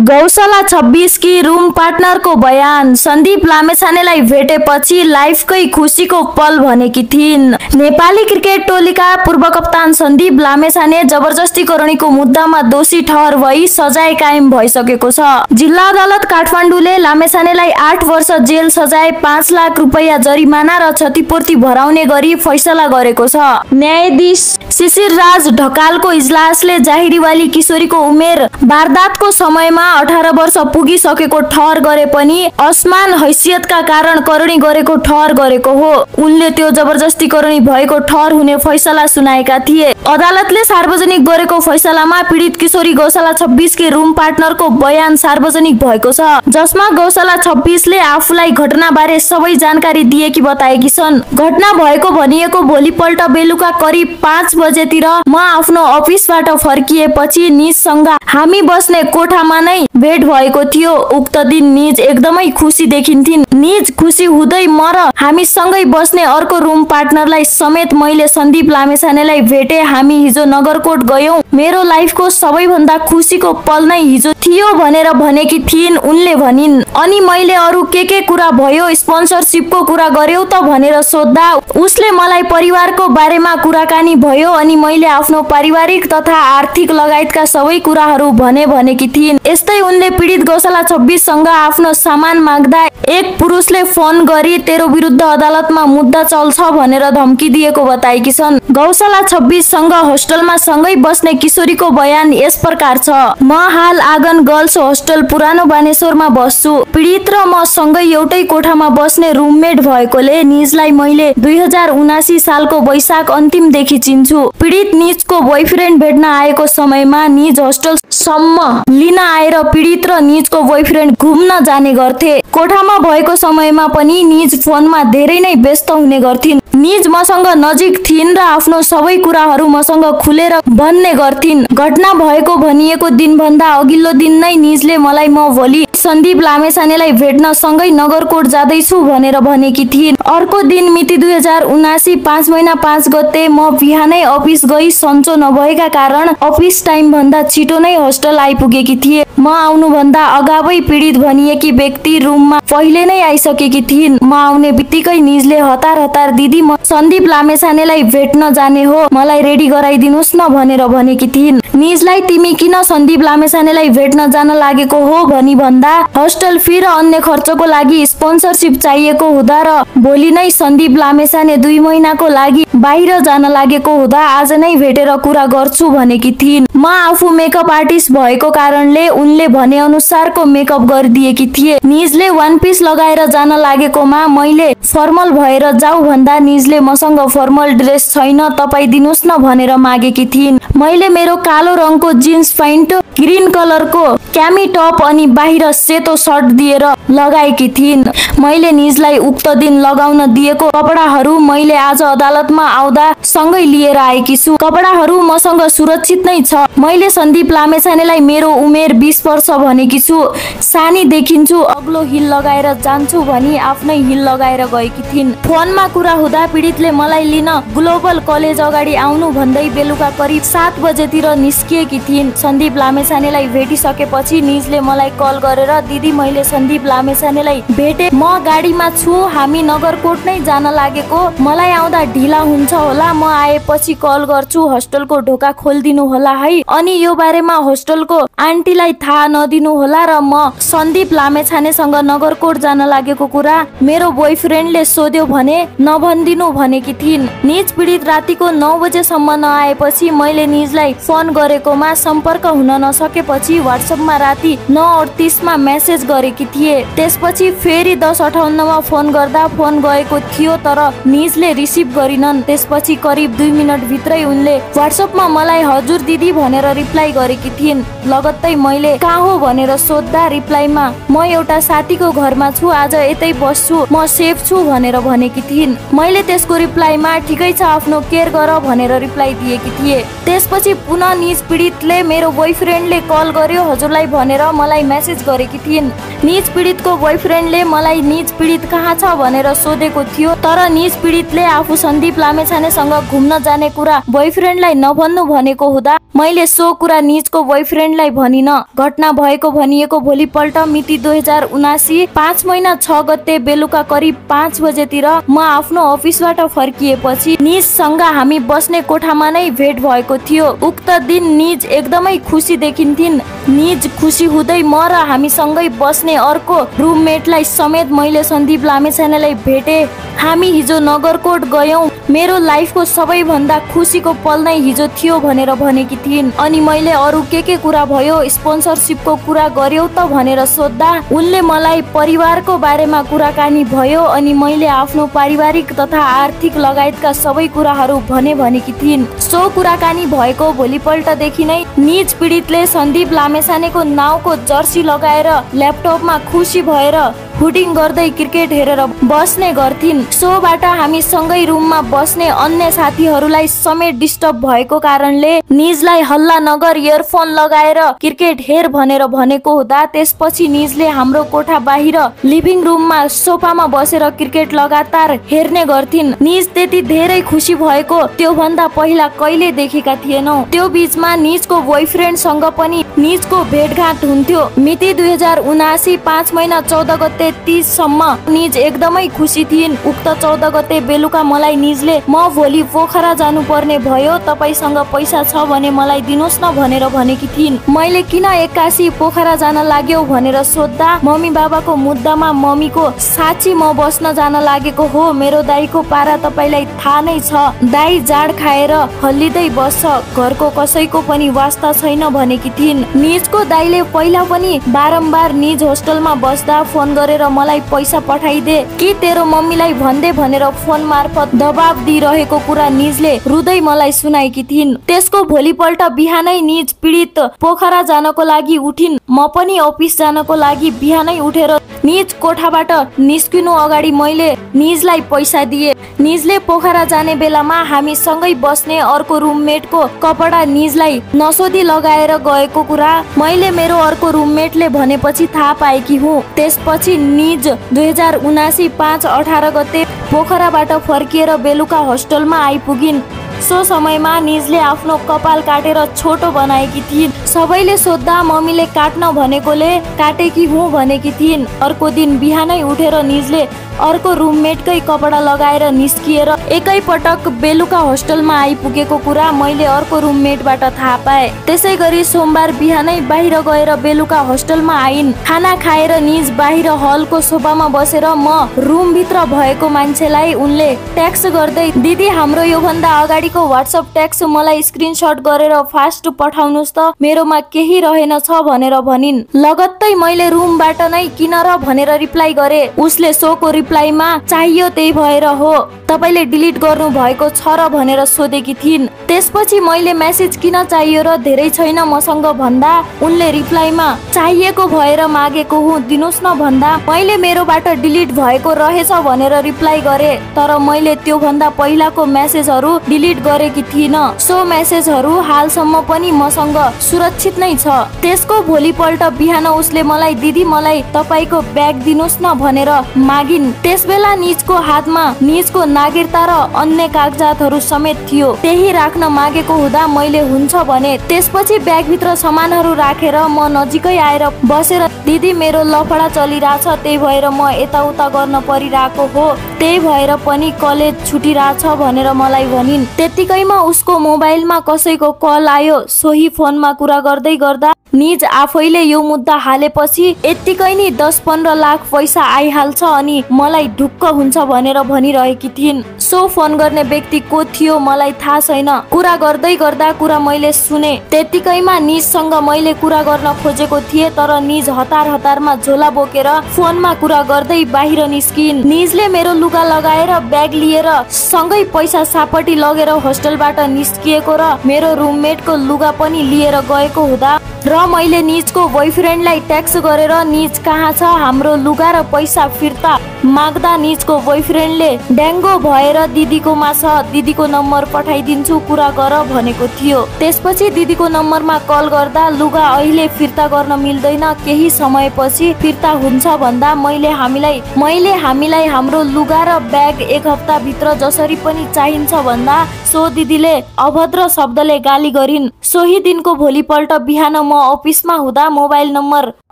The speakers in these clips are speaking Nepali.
गौशाला छब्बिस की रुम पार्टनरको बयान। सन्दीप लामेछानेलाई भेटेपछि लाइफकै खुसीको पल भनेकी थिइन्। नेपाली क्रिकेट टोलीका पूर्व कप्तान सन्दीप लामेछाने जबरजस्ती करणीको मुद्दामा दोषी ठहर भई सजाय कायम भइसकेको छ। जिल्ला अदालत काठमाडौँले लामेछानेलाई आठ वर्ष जेल सजाय पाँच लाख रुपियाँ जरिमाना र क्षतिपूर्ति भराउने गरी फैसला गरेको छ। न्यायाधीश शिशिर राज ढकालको इजलासले जाहिरीवाली किशोरीको उमेर वारदातको समयमा अठार वर्ष पुगिसकेको ठहर गरे पनि असमान हैसियतका कारण करणी गरेको ठहर गरेको हो। उनले त्यो जबरजस्ती करणी भएको ठहर हुने फैसला सुनाएका थिए। अदालतले सार्वजनिक गरेको फैसलामा पीडित किशोरी गौशाला छब्बिसकी रुम पार्टनरको बयान सार्वजनिक भएको छ जसमा गौशाला छब्बिसले आफूलाई घटनाबारे सबै जानकारी दिएकी बताएकी छन्। घटना भएको भनिएको भोलिपल्ट बेलुका करिब पाँच बजेतिर म आफ्नो अफिसबाट फर्किएपछि निजसँग हामी बस्ने कोठामा नै भेट भएको थियो। उक्त दिन निज एकदमै खुसी देखिन्थिन्। निज खुसी हुँदै म र हामीसँगै बस्ने अर्को रुम पार्टनरलाई समेत मैले सन्दीप लामेछानेलाई भेटे हामी हिजो नगरकोट गयौं। मेरो लाइफको सबैभन्दा खुसीको पल नै हिजो थियो भनेर भनेकी थिइन् उनले भनिन् अनि मैले अरू के के कुरा भयो स्पोन्सरसिपको कुरा गर्यौ त भनेर सोद्धा उसले मलाई परिवारको बारेमा कुराकानी भयो। अनि मैले आफ्नो पारिवारिक तथा आर्थिक लगायतका सबै कुराहरू भने भनेकी थिइन्। यस्तै उनले पीडित गौशाला छब्बिससँग आफ्नो सामान माग्दा एक पुरुषले फोन गरी तेरो विरुद्ध अदालतमा मुद्दा चल्छ भनेर धम्की दिएको बताएकी छन्। गौशाला छब्बिससँग होस्टलमा सँगै बस्ने किशोरीको बयान यस प्रकार छ। म हाल आँगन गर्ल्स होस्टल पुरानो बानेश्वरमा बस्छु। पीडित र म सँगै एउटै कोठामा बस्ने रुममेट भएकोले निजलाई मैले दुई हजार उनासी सालको वैशाख अन्तिमदेखि चिन्छु। पीडित निजको बोयफ्रेन्ड भेट्न आएको समयमा निज होस्टल सम्म लिन आएर पीडित र निजको बोयफ्रेन्ड घुम्न जाने गर्थे। कोठामा भएको समयमा पनि निज फोनमा धेरै नै व्यस्त हुने गर्थिन्। निज मसँग नजिक थिइन् र आफ्नो सबै कुराहरू मसँग खुलेर भन्ने गर्थिन्। घटना भएको भनिएको दिनभन्दा अघिल्लो दिन नै निजले मलाई म भोलि सन्दीप लामेछानेलाई भेट्न सँगै नगरकोट जाँदैछु भनेर भनेकी थिइन्। अर्को दिन मिति दुई हजार उनासी पाँच महिना पाँच गते म बिहानै अफिस गई सन्चो नभएका कारण अफिस टाइम भन्दा छिटो नै होस्टल आइपुगेकी थिए। म आउनुभन्दा अगावै पीडित भनिएकी व्यक्ति रुममा पहिले नै आइसकेकी थिइन्। म आउने बित्तिकै निजले हतार हतार दिदी म सन्दीप लामेछानेलाई भेट्न जाने हो मलाई रेडी गराइदिनुहोस् न भनेर भनेकी थिइन्। निजलाई तिमी किन सन्दीप लामेछानेलाई भेट्न जान लागेको हो भनी भन्दा होस्टल फी र अन्य खर्चको लागि स्पोन्सरसिप चाहिएको हुँदा र भोलि नै सन्दीप लामेछाने दुई महिनाको लागि बाहिर जान लागेको हुँदा आज नै भेटेर कुरा गर्छु भनेकी थिइन्। म आफू मेकअप आर्टिस्ट भएको कारणले उनले भने अनुसारको मेकअप गरिदिएकी थिए। निजले वान पिस लगाएर जान लागेकोमा मैले फर्मल भएर जाऊ भन्दा निजले मसँग फर्मल ड्रेस छैन तपाईँ दिनुहोस् न भनेर मागेकी थिइन्। मैले मेरो कालो रङको जिन्स प्यान्ट ग्रिन कलरको क्यामी टप अनि बाहिर सेतो सर्ट दिएर लगाएकी थिइन्। मैले निजलाई उक्त दिन लगाउन दिएको कपडाहरू मैले आज अदालतमा आउँदा सँगै लिएर आएकी छु। कपडाहरू मसँग सुरक्षित नै छ। मैले सन्दीप लामेछानेलाई मेरो उमेर बिस वर्ष भनेकी छु। सानी देखिन्छु अग्लो हिल लगाएर जान्छु भनी आफ्नै हिल लगाएर गएकी थिइन्। फोनमा कुरा हुँदा पीडितले मलाई लिन ग्लोबल कलेज अगाडि आउनु भन्दै बेलुका करिब सात बजेतिर निस्किएकी थिइन्। सन्दीप लामेछानेलाई भेटिसकेपछि निजले मलाई कल गरेर दिदी मैले सन्दीप लामेछानेलाई भेटे। म गाडीमा छु हामी नगरकोट नै जान लागेको। मलाई आउँदा ढिला हुन्छ होला। म आएपछि कल गर्छु होस्टलको ढोका खोलिदिनु होला है। अनि यो बारेमा होस्टलको आन्टीलाई थाहा नदिनु होला र म सन्दीप लामेछानेसँग नगरकोट जान लागेको कुरा मेरो बोयफ्रेन्डले सोध्यो भने नभनिदिनु भनेकी थिइन्। निज पीडित रातिको नौ बजेसम्म नआएपछि मैले निजलाई फोन गरेकोमा सम्पर्क हुन नसकेपछि वाट्सएपमा राति नौ अडतिसमा मेसेज गरेकी थिए। त्यसपछि फेरि दस अठाउन्नमा फोन गर्दा फोन गएको थियो तर निजले रिसिभ गरिनन्। त्यसपछि करिब दुई मिनट भित्रै उनले वाट्सएपमा मलाई हजुर दिदी भनेर रिप्लाई गरेकी थिइन्। लगत्तै मैले कहाँ हो? भनेर सोद्धा रिप्लाईमा म एउटा साथीको घरमा छु आज यतै बस्छु म सेफ छु भनेर भनेकी थिइन्। मैले त्यसको रिप्लाईमा ठिकै छ आफ्नो केयर गर भनेर रिप्लाई दिएकी थिए। त्यसपछि पुनः निज पीडितले मेरो बोयफ्रेन्ड बोयफ्रेन्डले कल गर्यो हजुरलाई भनेर मलाई मेसेज गरेकी थिइन्। निज पीडितको बोयफ्रेन्डले मलाई निज पीडित कहाँ छ भनेर सोधेको थियो तर निज पीडितले आफू सन्दीप लामेछानेसँग घुम्न जाने कुरा बोयफ्रेन्डलाई नभन्नु भनेको हुँदा मैले सो कुरा निजको बोयफ्रेन्डलाई भनिन। घटना भएको भनिएको भोलिपल्ट मिति दुई हजार उनासी पाँच महिना छ गते बेलुका करिब पाँच बजेतिर म आफ्नो अफिसबाट फर्किएपछि निजसँग हामी बस्ने कोठामा नै भेट भएको थियो। उक्त दिन निज एकदमै खुसी देखिन्थिन् निज खुसी हुँदै म र हामीसँगै बस्ने अर्को रुममेटलाई समेत मैले सन्दीप लामेछानेलाई भेटे हामी हिजो नगरकोट गयौँ। मेरो लाइफको सबैभन्दा खुसीको पल नै हिजो थियो भनेर भनेकी थिइन्। अनि मैले अरू के के कुरा भयो स्पोन्सरसिपको कुरा गर्यौ त भनेर सोद्धा। उनले मलाई परिवारको बारेमा कुराकानी भयो अनि मैले आफ्नो पारिवारिक तथा आर्थिक लगायतका सबै कुराहरू भने भनेकी थिइन्। सो कुराकानी भएको भोलिपल्टदेखि नै निज पीडितले सन्दीप लामेसानेको नाउँको जर्सी लगाएर ल्यापटपमा खुसी भएर हुडिङ गर्दै क्रिकेट हेरेर बस्ने गर्थिन्। सोबाट हामी सँगै रुममा बस्ने अन्य साथीहरूलाई समेत डिस्टर्ब भएको कारणले निजलाई हल्ला नगर इयरफोन लगाएर क्रिकेट हेर भनेर भनेको हुँदा त्यसपछि निजले हाम्रो कोठा बाहिर लिभिङ रुममा सोफामा बसेर क्रिकेट लगातार हेर्ने गर्थिन्। निज त्यति धेरै खुसी भएको त्यो भन्दा पहिला कहिले देखेका थिएनौ। त्यो बिचमा निजको बोयफ्रेन्डसँग पनि निजको भेटघाट हुन्थ्यो। मिति दुई हजार उनासी पाँच महिना चौध गते तिससम्म निज एकदमै खुसी थिइन्। उक्त चौध गते बेलुका मलाई निजले म भोलि पोखरा जानु पर्ने भयो तपाईँसँग पैसा छ भने मलाई दिनुहोस् न भनेर भनेकी थिइन्। मैले किन एक्कासी पोखरा जान लाग्यो भनेर सोद्धा मम्मी बाबाको मुद्दामा मम्मीको साँच्ची म बस्न जान लागेको हो? मेरो दाईको पारा तपाईँलाई थाहा नै छ। दाई जाड खाएर हल्लिँदै बस्छ। घरको कसैको पनि वास्ता छैन भनेकी थिइन्। निजको दाईले पहिला पनि बारम्बार निज होस्टेलमा बस्दा फोन गरेर गरेर मलाई पैसा पठाइदे। कि तेरो मम्मीलाई भन्दै भनेर फोन मार्फत दबाब दिइरहेको कुरा निजले रुदै मलाई सुनाएकी थिइन्। त्यसको भोलिपल्ट बिहानै निज पीडित पोखरा जानको लागि उठिन्। म पनि अफिस जानको लागि बिहानै उठेर निज कोठाबाट निस्किनु अगाडि मैले निजलाई पैसा दिए। निजले पोखरा जाने बेलामा हामी सँगै बस्ने अर्को रुममेटको कपडा निजलाई नसोधी लगाएर गएको कुरा मैले मेरो अर्को रुममेटले भनेपछि थाहा पाएकी हुँ। त्यसपछि निज दुई हजार उनासी पाँच अठार गते पोखराबाट फर्किएर बेलुका होस्टेलमा आइपुगिन्। सो समयमा निजले आफ्नो कपाल काटेर छोटो बनाएकी थिइन्। सबैले सोद्धा मम्मीले काट्न भनेकोले काटेकी हुँ भनेकी थिइन्। अर्को दिन बिहानै उठेर निजले अर्को रुममेटकै कपडा लगाएर निस्किएर एकैपटक बेलुका होस्टेलमा आइपुगेको कुरा मैले अर्को रुममेटबाट थाहा पाएँ। त्यसै गरी सोमबार बिहानै बाहिर गएर बेलुका होस्टेलमा आइन्। खाना खाएर निज बाहिर हलको सोफामा बसेर म रुमभित्र भएको मान्छेलाई उनले ट्याक्स गर्दै दिदी हाम्रो योभन्दा अगाडिको वाट्सएप ट्याक्स मलाई स्क्रिनसट गरेर फास्ट पठाउनुहोस् त। मेरोमा केही रहेन छ भनेर भनिन्। लगत्तै मैले रुमबाट नै किन र भनेर रिप्लाई गरे। उसले सोको रिप्लाईमा चाहियो त्यही भएर हो। तपाईँले डिलिट गर्नु भएको छ र भनेर सोधेकी थिइन्। त्यसपछि मैले मेसेज किन चाहियो र धेरै छैन मसँग भन्दा उनले रिप्लाईमा चाहिएको भएर मागेको हुँ दिनुहोस् न भन्दा मैले मेरोबाट डिलिट भएको रहेछ भनेर रिप्लाई गरे तर मैले त्यो भन्दा पहिलाको मेसेजहरू डिलिट गरेकी थिइन। सो मेसेजहरू हालसम्म पनि मसँग सुरक्षित नै छ। त्यसको भोलिपल्ट बिहान उसले मलाई दिदी मलाई तपाईँको ब्याग दिनुहोस् न भनेर मागिन्। त्यस बेला निजको हातमा निजको नागरिकता र अन्य कागजातहरू समेत थियो। त्यही राख्न मागेको हुँदा मैले हुन्छ भने त्यसपछि ब्यागभित्र सामानहरू राखेर म नजिकै आएर बसेर दिदी मेरो लफडा चलिरहेछ त्यही भएर म यताउता गर्न परिरहेको हो। त्यही भएर पनि कलेज छुटिरहेछ भनेर मलाई भनिन्। त्यतिकैमा उसको मोबाइलमा कसैको कल आयो। सोही फोनमा कुरा गर्दै गर्दा निज आफैले यो मुद्दा हालेपछि यत्तिकै नै दस पन्ध्र लाख पैसा आइहाल्छ अनि मलाई ढुक्क हुन्छ भनेर भनिरहेकी थिइन्। सो फोन गर्ने व्यक्ति को थियो मलाई थाहा छैन। कुरा गर्दै गर्दा कुरा मैले सुने। त्यतिकैमा निजसँग मैले कुरा गर्न खोजेको थिएँ तर निज हतार हतारमा झोला बोकेर फोनमा कुरा गर्दै बाहिर निस्किन्। निजले मेरो लुगा लगाएर ब्याग लिएर सँगै पैसा सापटी लगेर होस्टेलबाट निस्किएको र मेरो रुममेटको लुगा पनि लिएर गएको हुँदा र मैले निजको बोयफ्रेन्डलाई ट्याक्स गरेर निज कहाँ छ हाम्रो लुगा र पैसा फिर्ता माग्दा निजको बोयफ्रेन्डले ड्याङ्गो भएर दिदीकोमा छ दिदीको नम्बर पठाइदिन्छु कुरा गर भनेको थियो। त्यसपछि दिदीको नम्बरमा कल गर्दा लुगा अहिले फिर्ता गर्न मिल्दैन केही समयपछि फिर्ता हुन्छ भन्दा मैले हामीलाई मैले हामीलाई हाम्रो लुगा र ब्याग एक हप्ताभित्र जसरी पनि चाहिन्छ भन्दा सो दिदीले अभद्र शब्दले गाली गरिन्। सोही दिनको भोलिपल्ट बिहान म अफिसमा हुँदा मोबाइल नम्बर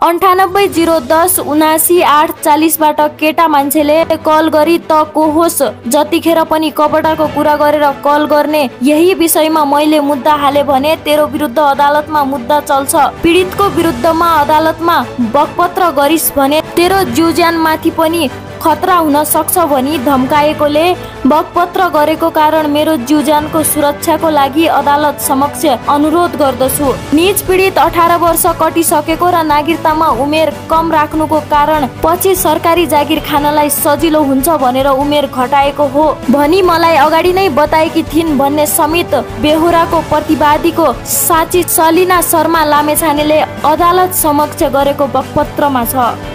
अन्ठानब्बे जिरो दस उनासी आठ चालिसबाट केटा मान्छेले कल गरी त को होस् जतिखेर पनि कपडाको कुरा गरेर कल गर्ने। यही विषयमा मैले मुद्दा हाले भने तेरो विरुद्ध अदालतमा मुद्दा चल्छ। पीडितको विरुद्धमा अदालतमा बकपत्र गरिस् भने तेरो माथि पनि खतरा हुन सक्छ भनी धम्काएकोले बकपत्र गरेको कारण मेरो ज्यूजानको सुरक्षाको लागि अदालत समक्ष अनुरोध गर्दछु। निज पीडित अठार वर्ष कटिसकेको र नागरिकतामा उमेर कम राख्नुको कारण पछि सरकारी जागिर खानलाई सजिलो हुन्छ भनेर उमेर घटाएको हो भनी मलाई अगाडि नै बताएकी थिइन् भन्ने समेत बेहोराको प्रतिवादीको साची सलिना शर्मा लामेछानेले अदालत समक्ष गरेको बकपत्रमा छ।